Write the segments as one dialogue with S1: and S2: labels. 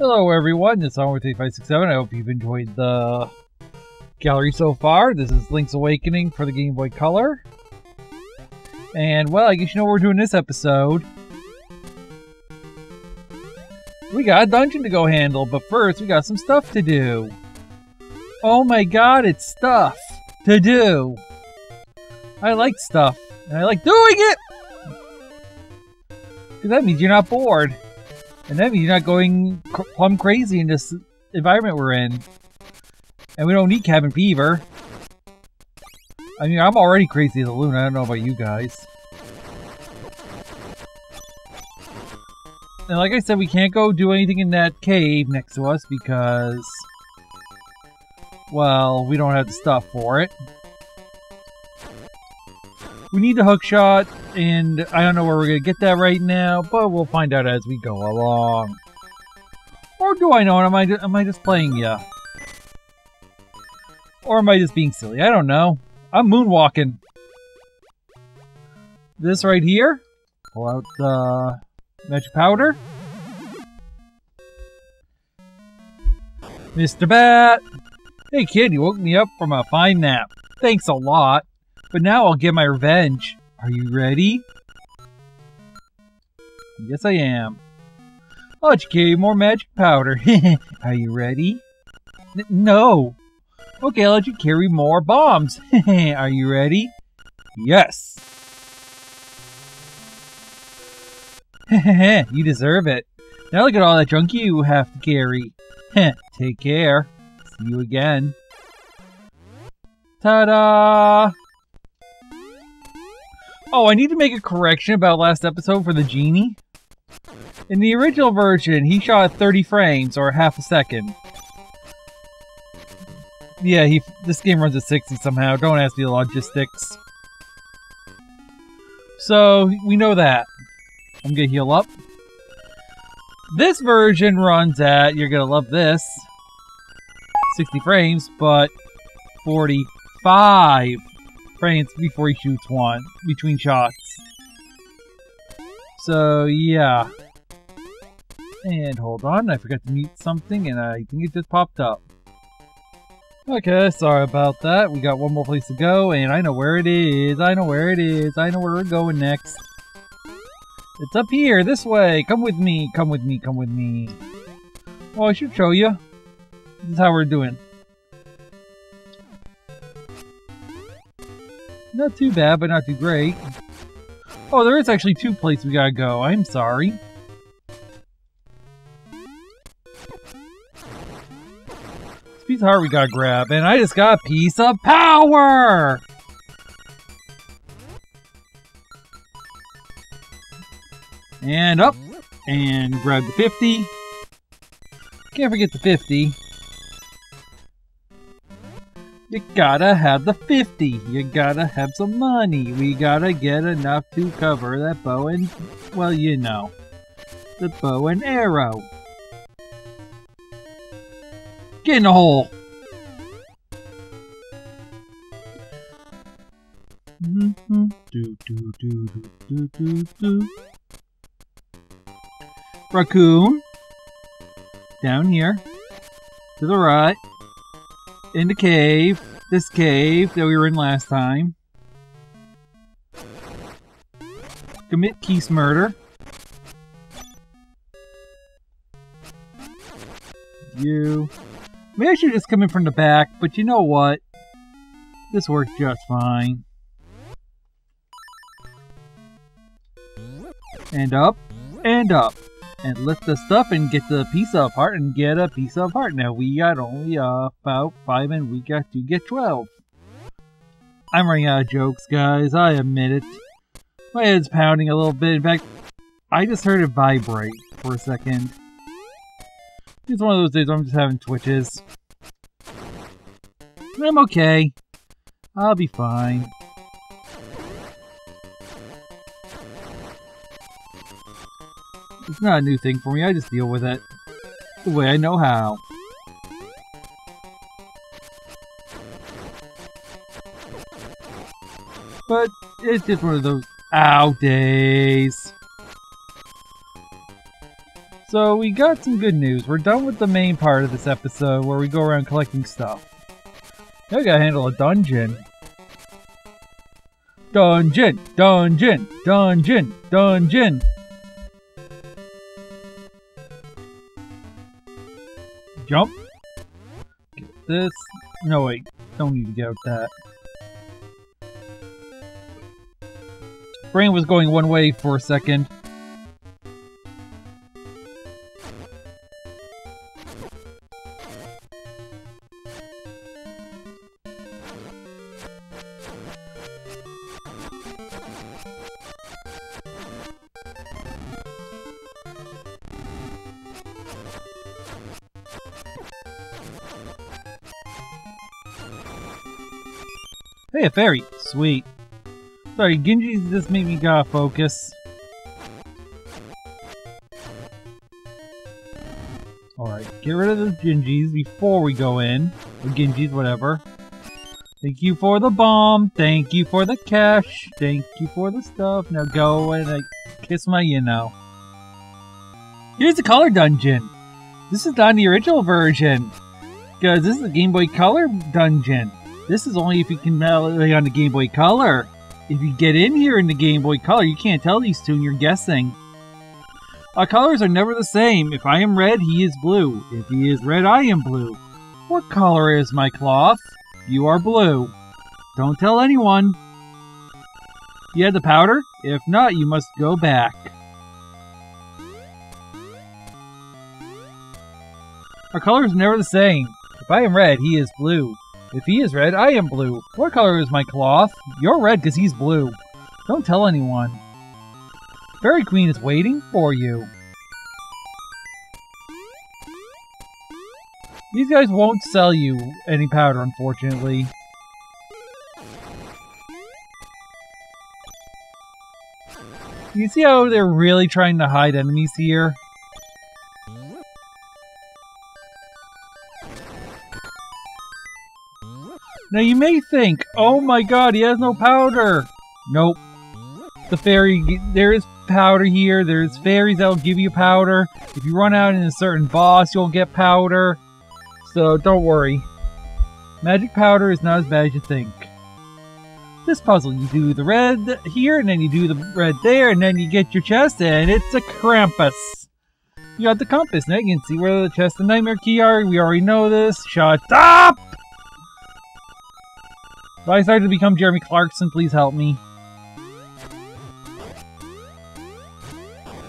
S1: Hello everyone, it's Onward3567. I hope you've enjoyed the gallery so far. This is Link's Awakening for the Game Boy Color. And, well, I guess you know what we're doing this episode. We got a dungeon to go handle, but first we got some stuff to do. Oh my god, it's stuff to do. I like stuff, and I like doing it! Because that means you're not bored. And then you're not going plumb crazy in this environment we're in. And we don't need cabin fever. I mean, I'm already crazy as a loon. I don't know about you guys. And like I said, we can't go do anything in that cave next to us because... Well, we don't have the stuff for it. We need the hook shot, and I don't know where we're going to get that right now, but we'll find out as we go along. Or do I know it? Am I, am I just playing ya? Or am I just being silly? I don't know. I'm moonwalking. This right here. Pull out the magic powder. Mr. Bat! Hey kid, you woke me up from a fine nap. Thanks a lot. But now I'll get my revenge. Are you ready? Yes, I am. Oh, let you carry more magic powder. Are you ready? N no. Okay, I'll let you carry more bombs. Are you ready? Yes. you deserve it. Now look at all that junk you have to carry. Take care. See you again. Ta-da! Oh, I need to make a correction about last episode for the genie. In the original version, he shot 30 frames, or half a second. Yeah, he. this game runs at 60 somehow. Don't ask me the logistics. So, we know that. I'm gonna heal up. This version runs at, you're gonna love this, 60 frames, but 45 frames before he shoots one, between shots. So, yeah. And hold on, I forgot to mute something, and I think it just popped up. Okay, sorry about that. We got one more place to go, and I know where it is. I know where it is. I know where we're going next. It's up here, this way. Come with me. Come with me. Come with me. Oh, I should show you. This is how we're doing. Not too bad, but not too great. Oh, there is actually two places we gotta go. I'm sorry. This piece of heart we gotta grab, and I just got a piece of power! And up, and grab the 50. Can't forget the 50. You gotta have the 50. You gotta have some money. We gotta get enough to cover that bow and, well, you know, the bow and arrow. Get in the hole. do, do, do, do, do, do. Raccoon. Down here. To the right in the cave. This cave that we were in last time. Commit Keese murder. You. Maybe I should just come in from the back, but you know what? This worked just fine. And up, and up and lift the stuff and get the piece of heart and get a piece of heart. Now we got only uh, about five and we got to get 12. I'm running out of jokes, guys. I admit it. My head's pounding a little bit. In fact, I just heard it vibrate for a second. It's one of those days I'm just having twitches. I'm okay. I'll be fine. It's not a new thing for me, I just deal with it. The way I know how. But it's just one of those ow days. So we got some good news. We're done with the main part of this episode where we go around collecting stuff. Now we gotta handle a dungeon. Dungeon! Dungeon! Dungeon! Dungeon! Jump. Get this. No, wait. Don't need to get that. Brain was going one way for a second. Hey, a fairy. Sweet. Sorry, Genji's just made me gotta focus. Alright, get rid of the Gingies before we go in. Or Genji's, whatever. Thank you for the bomb. Thank you for the cash. Thank you for the stuff. Now go and I kiss my you know. Here's the color dungeon. This is not the original version. Because this is a Game Boy Color dungeon. This is only if you can play on the Game Boy Color. If you get in here in the Game Boy Color, you can't tell these two and you're guessing. Our colors are never the same. If I am red, he is blue. If he is red, I am blue. What color is my cloth? You are blue. Don't tell anyone. You had the powder? If not, you must go back. Our colors are never the same. If I am red, he is blue. If he is red, I am blue. What color is my cloth? You're red because he's blue. Don't tell anyone. Fairy Queen is waiting for you. These guys won't sell you any powder, unfortunately. You see how they're really trying to hide enemies here? Now you may think, oh my god, he has no powder! Nope. The fairy, there is powder here, there's fairies that'll give you powder. If you run out in a certain boss, you'll get powder. So don't worry. Magic powder is not as bad as you think. This puzzle, you do the red here, and then you do the red there, and then you get your chest, and it's a Krampus. You got the compass, now you can see where the chest and nightmare key are. We already know this. Shut up! If I started to become Jeremy Clarkson, please help me.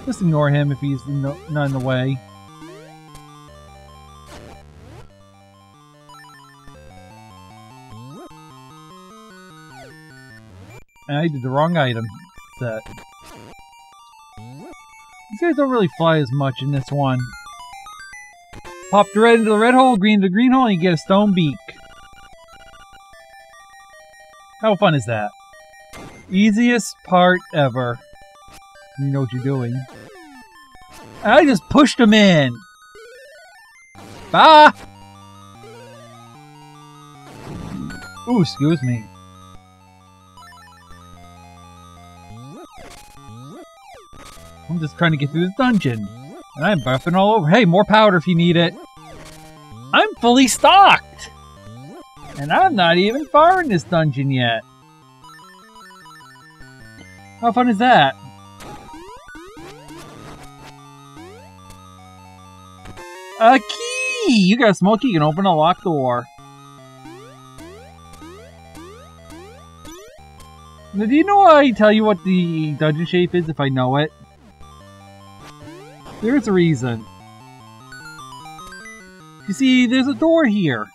S1: Just ignore him if he's no, not in the way. I did the wrong item set. These guys don't really fly as much in this one. Pop the red into the red hole, green into the green hole, and you get a stone beak. How fun is that? Easiest part ever. You know what you're doing. I just pushed him in! Ah! Ooh, excuse me. I'm just trying to get through this dungeon. And I'm buffing all over. Hey, more powder if you need it. I'm fully stocked! And I'm not even far in this dungeon yet. How fun is that? A key! You got a small key, you can open a locked door. Now, do you know why I tell you what the dungeon shape is if I know it? There's a reason. You see, there's a door here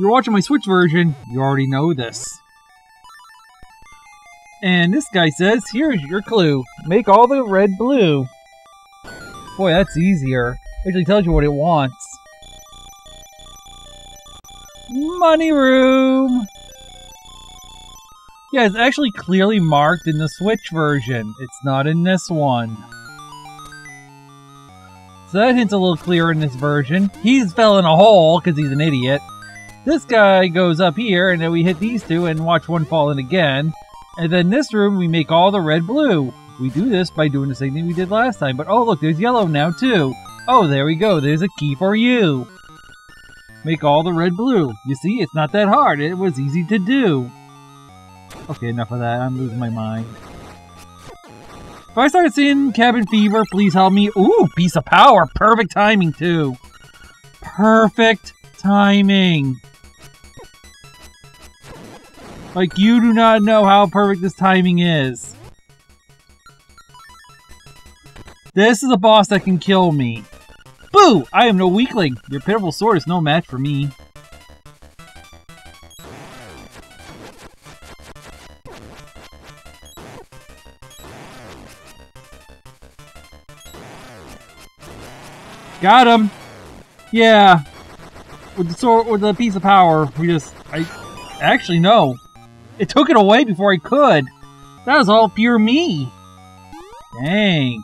S1: you're watching my Switch version, you already know this. And this guy says, here's your clue. Make all the red blue. Boy, that's easier. It Actually tells you what it wants. Money room! Yeah, it's actually clearly marked in the Switch version. It's not in this one. So that hint's a little clearer in this version. He's fell in a hole because he's an idiot. This guy goes up here, and then we hit these two and watch one fall in again. And then this room, we make all the red blue. We do this by doing the same thing we did last time, but oh look, there's yellow now too. Oh, there we go, there's a key for you. Make all the red blue. You see, it's not that hard, it was easy to do. Okay, enough of that, I'm losing my mind. If I start seeing cabin fever, please help me. Ooh, piece of power, perfect timing too. Perfect timing. Like, you do not know how perfect this timing is. This is a boss that can kill me. Boo! I am no weakling. Your pitiful sword is no match for me. Got him! Yeah. With the sword, with the piece of power, we just, I, actually no. It took it away before I could. That was all pure me. Dang.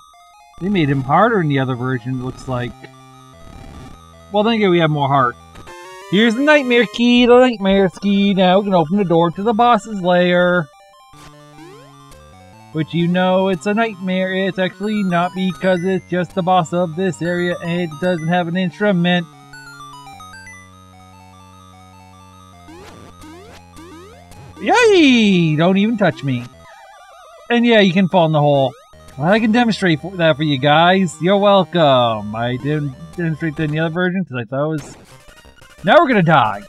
S1: They made him harder in the other version, looks like. Well, then again, we have more heart. Here's the nightmare key, the nightmare key. Now we can open the door to the boss's lair. Which you know it's a nightmare. It's actually not because it's just the boss of this area and it doesn't have an instrument. Yay! Don't even touch me. And yeah, you can fall in the hole. Well, I can demonstrate for that for you guys. You're welcome. I didn't demonstrate that in the other version because I thought it was... Now we're gonna die.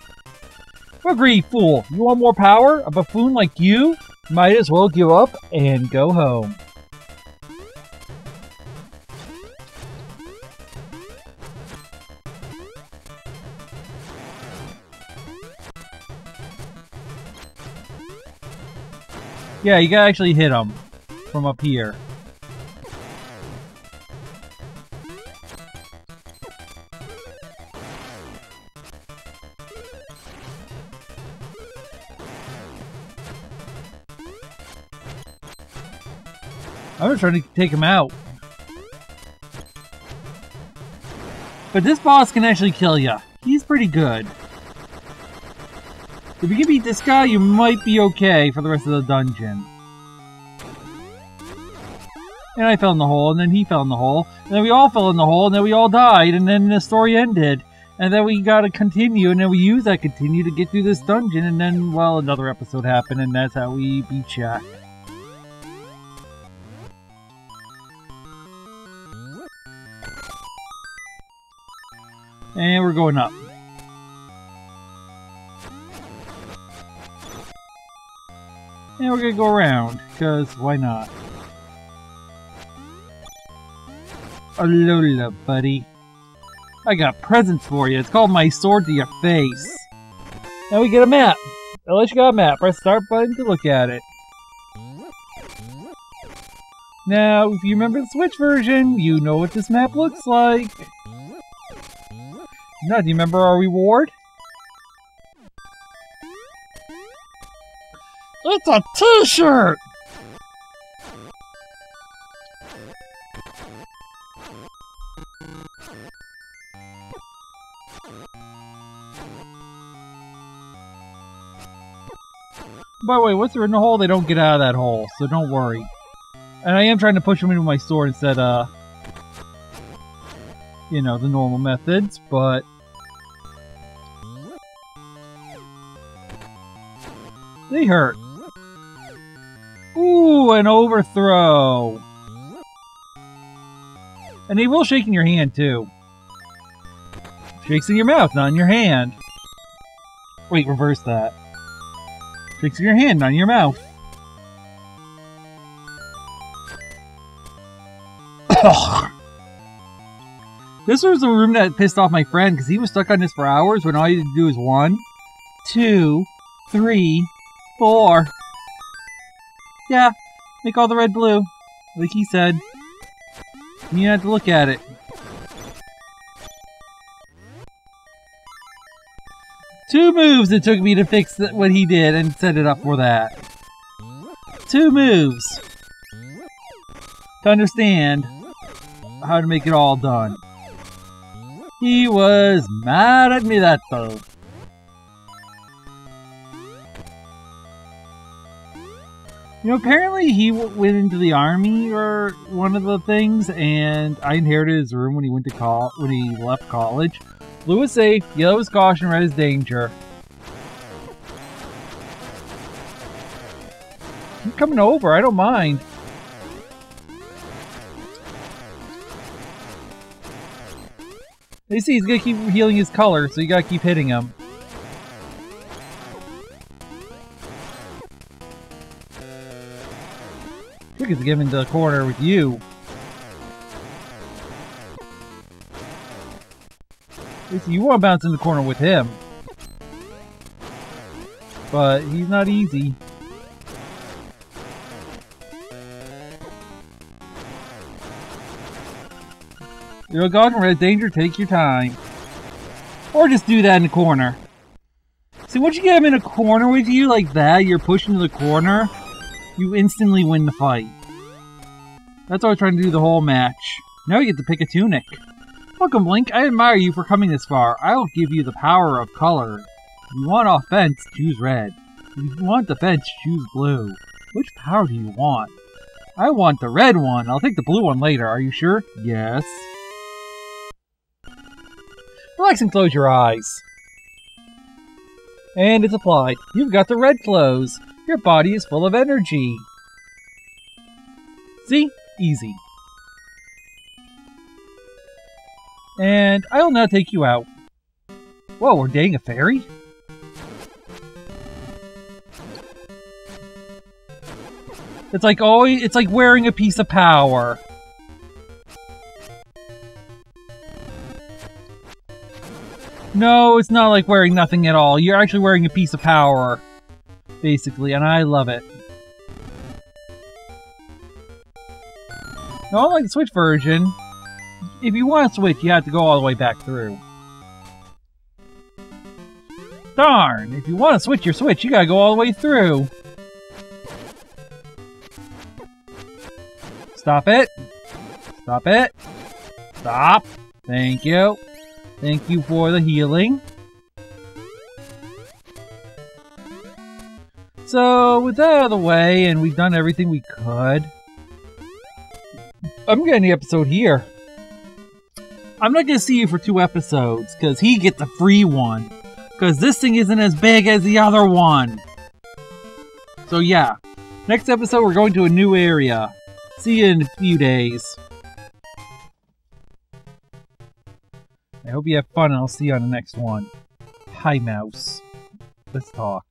S1: Agree, fool. You want more power? A buffoon like you? Might as well give up and go home. Yeah, you gotta actually hit him from up here. I was trying to take him out. But this boss can actually kill you. He's pretty good. If you can beat this guy, you might be okay for the rest of the dungeon. And I fell in the hole, and then he fell in the hole, and then we all fell in the hole, and then we all died, and then the story ended. And then we gotta continue, and then we use that continue to get through this dungeon, and then, well, another episode happened, and that's how we beat Jack. And we're going up. And we're gonna go around, because why not? Alola, buddy. I got presents for you. It's called My Sword to Your Face. Now we get a map. Unless you got a map, press start button to look at it. Now, if you remember the Switch version, you know what this map looks like. Now, do you remember our reward? It's a t-shirt! By the way, once they're in the hole, they don't get out of that hole, so don't worry. And I am trying to push them into my sword instead of, you know, the normal methods, but... They hurt. Ooh, an overthrow! And they will shake in your hand, too. Shakes in your mouth, not in your hand. Wait, reverse that. Shakes in your hand, not in your mouth. this was the room that pissed off my friend because he was stuck on this for hours when all you had to do was one, two, three, four. Yeah, make all the red blue, like he said. You have to look at it. Two moves it took me to fix what he did and set it up for that. Two moves. To understand how to make it all done. He was mad at me that though. You know, apparently he went into the army or one of the things, and I inherited his room when he went to call when he left college. Blue is safe, yellow is caution, red is danger. I'm coming over. I don't mind. You see, he's gonna keep healing his color, so you gotta keep hitting him. Is to get him into the corner with you. You you want to bounce in the corner with him. But he's not easy. You're a in red danger, take your time. Or just do that in the corner. See, once you get him in a corner with you like that, you're pushing to the corner, you instantly win the fight. That's what I was trying to do the whole match. Now you get to pick a tunic. Welcome, Link. I admire you for coming this far. I will give you the power of color. If you want offense, choose red. If you want defense, choose blue. Which power do you want? I want the red one. I'll take the blue one later. Are you sure? Yes. Relax and close your eyes. And it's applied. You've got the red clothes. Your body is full of energy. See? Easy. And I'll now take you out. Whoa, we're dating a fairy? It's like always it's like wearing a piece of power. No, it's not like wearing nothing at all. You're actually wearing a piece of power. Basically, and I love it. Now, unlike the Switch version, if you want to switch, you have to go all the way back through. Darn! If you want to switch your Switch, you gotta go all the way through. Stop it! Stop it! Stop! Thank you. Thank you for the healing. So, with that out of the way, and we've done everything we could, I'm getting the episode here. I'm not gonna see you for two episodes, because he gets a free one. Because this thing isn't as big as the other one. So yeah, next episode we're going to a new area. See you in a few days. I hope you have fun and I'll see you on the next one. Hi, Mouse. Let's talk.